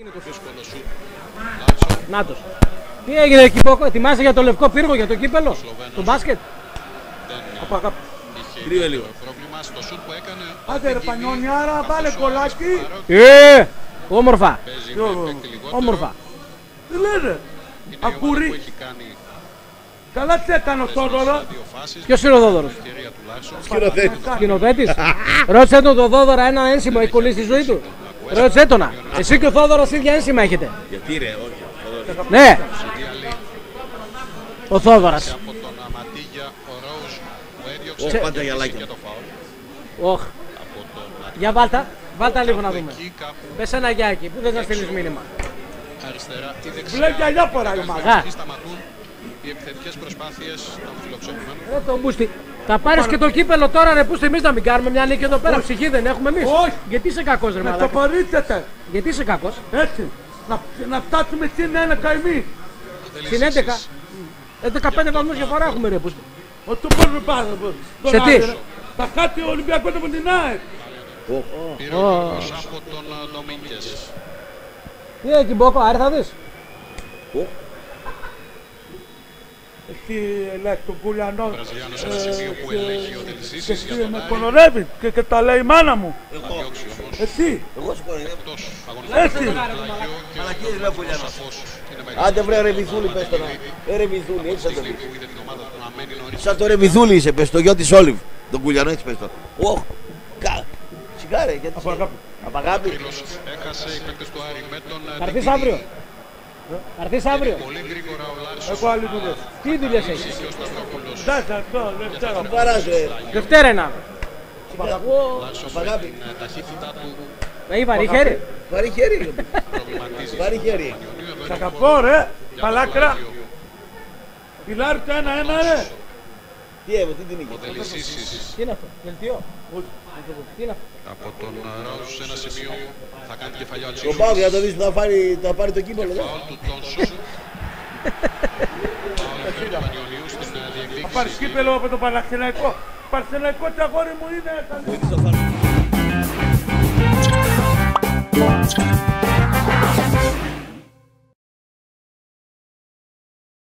Είναι το Δύσκολο σου. Λάρσον. Νάτος. Τι έγινε εκεί, Μπόκο, ετοιμάσαι για το λευκό πύργο, για το κύπελο, το μπάσκετ; Δεν Απα, απα. είχε Κρύβε ιδιαίτερο λίγο. πρόβλημα στο σουτ που έκανε. Άντε ρε Την Κίνη, Πανιόνιάρα, καθώς βάλε ο κολλάκι. Άρης Παπαρό Ε, όμορφα, παίζει Ποιο, με παίκτη λιγότερο. όμορφα. Τι λένε; Είναι η ομάδα Ακούρι. που έχει κάνει Καλά τι έκανε ο στις Θόδωρο. δύο φάσεις. Ποιος είναι ο Δόδωρος, Ευκαιρία του Λάρσον. Σκηνοθέτης. σκηνοθέτης. Ρώτησε τον το Δόδωρα ένα ένσημο, έχει κολλήσει στη ζωή του. Ρώτησε τον. να. Εσύ και ο Θόδωρος ίδια ένσημα έχετε. Γιατί ρε, όχι. Ναι, Διαλύει ο Θόδωρας. από τον Αματίγια ο Ρόουζ που έδιωξε Ω, και πάντα γυαλάκια. για το φάουλ. Οχ. Από τον Για βάλτα, βάλτα λίγο να δούμε. εκεί κάπου Πες ένα γεια εκεί, που δεν θα στείλεις μήνυμα. αριστερά ή δεξιά. Βλέπει γυαλιά φοράει η ομάδα. Γα. Εκεί σταματούν οι επιθετικές προσπάθειες των φιλοξενουμένων. Ρε το μπούστι. Θα πάρεις και το κύπελο τώρα ρε, πούστε εμείς να μην κάνουμε μια νίκη εδώ πέρα. Ψυχή δεν έχουμε εμείς. Όχι. Γιατί είσαι κακός ρε Να το μαλάκα; παρήσετε. Γιατί είσαι κακός; Έτσι. Να, να φτάσουμε στην ένα καημή. Στην 11. Ε, 15 βαθμούς διαφορά έχουμε ρε πούστη. Ότι το μπορούμε πάρα Σε τι; Θα χάσει ο Ολυμπιακός από την ΑΕΚ. Πήρε ο Γιώργος από τον ε, Ντομίνγκες. Τι εκεί Μπόκο, άρη θα δεις; Εσύ λες τον Κουλιανό. Βραζιλιάνος σε ένα σημείο που ελέγχει ο Και Δελσίσης εσύ για τον με Άρη. κονορεύεις και, και τα λέει η μάνα μου. Θα διώξει όμως Εσύ. Εγώ σου κοροϊδεύω. εκτός αγωνιστικού Έτσι. πλάγιο και ο Μαλακίες λέω πουλιά μας. σαφώς είναι μεγάλος. Άντε βρε ρε Μιθούλη πες τώρα. Ε ρε Μιθούλη, έτσι θα το Στιγμή πεις. που είδε την ομάδα του να μένει νωρίς. Σαν το ρε Μιθούλη είσαι, πες το γιο της Όλιβ. Τον κουλιανό έτσι πες το. Ωχ, κα, σιγάρε, γιατί... Από αγάπη. Από αγάπη. Φίλος έχασε οι παίκτες του Άρη με τον ε, Θα έρθεις Ντεκίνη. αύριο. Θα έρθεις αύριο. Πολύ γρήγορα ο Λάρσον Εγώ άλλη δουλειά. Τι δουλειές έχεις; και ο Σταυρόπουλος. Εντάξει αυτό, δεν ξέρω. Παράζω, ε. Δευτέρα είναι αύριο. Λάρσον Από αγάπη. με την ε, ταχύτητά του Έχει βαρύ χέρι. Βαρύ χέρι. προβληματίζεις. Βαρύ χέρι. Σ' αγαπώ ρε. Παλάκρα. Πιλάρι το ένα-ένα ρε. Τι έβω, τι την είχε. Ο Δελσίσης Τι είναι αυτό, βελτιό. Τι είναι αυτό. από τον Ράους σε ένα σημείο θα κάνει κεφαλιά ο Τον Τσίσου. πάω για να το δεις που θα πάρει, θα πάρει το κύπελο. δε. Φάουλ του Τόνσον. Φάουλ του Πανιωνίου στην ε, Θα πάρεις διεκδίκηση. κύπελο από το Παναθηναϊκό. Παναθηναϊκό τι αγόρι μου είναι. Βοήθησα θα